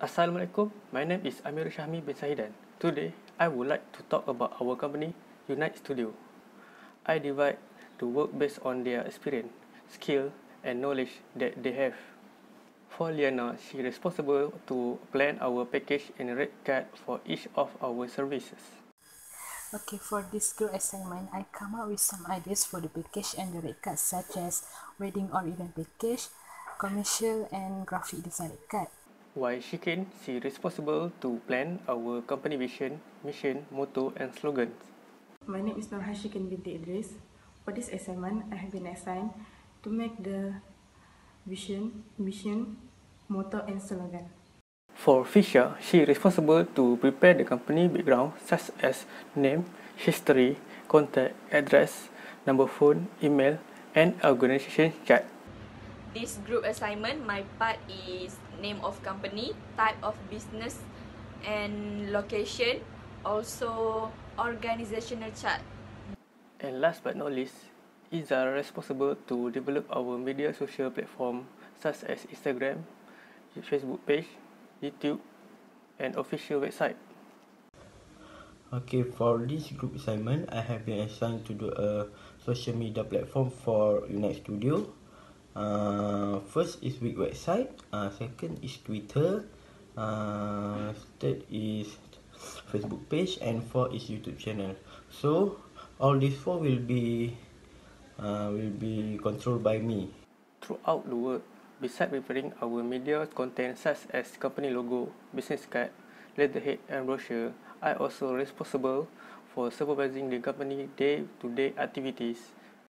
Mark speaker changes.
Speaker 1: Assalamualaikum. My name is Amir Shahmi bin Sahidan. Today, I would like to talk about our company, Unite Studio. I divide the work based on their experience, skill, and knowledge that they have. For Liana, she responsible to plan our package and rate card for each of our services.
Speaker 2: Okay, for this group assignment, I come up with some ideas for the package and the rate card such as wedding or event package, commercial and graphic design card.
Speaker 1: Shikin, she responsible to plan our company vision, mission, motto, and slogans.
Speaker 3: My name is Nurha Shikin binti Idris. For this assignment, I have been assigned to make the vision, mission, motto, and slogan.
Speaker 1: For Fisher, she responsible to prepare the company background such as name, history, contact, address, number phone, email, and organization chart.
Speaker 4: This group assignment, my part is name of company, type of business, and location. Also, organizational chart.
Speaker 1: And last but not least, Izzar responsible to develop our media social platform such as Instagram, Facebook page, YouTube, and official website.
Speaker 5: Okay, for this group assignment, I have been assigned to do a social media platform for Unite Studio. Uh, first is Big website, uh, second is Twitter, uh, third is Facebook page, and four is YouTube channel. So all these four will be uh, will be controlled by me.
Speaker 1: Throughout the work, besides preparing our media content such as company logo, business card, letterhead, and brochure, I also responsible for supervising the company day-to-day activities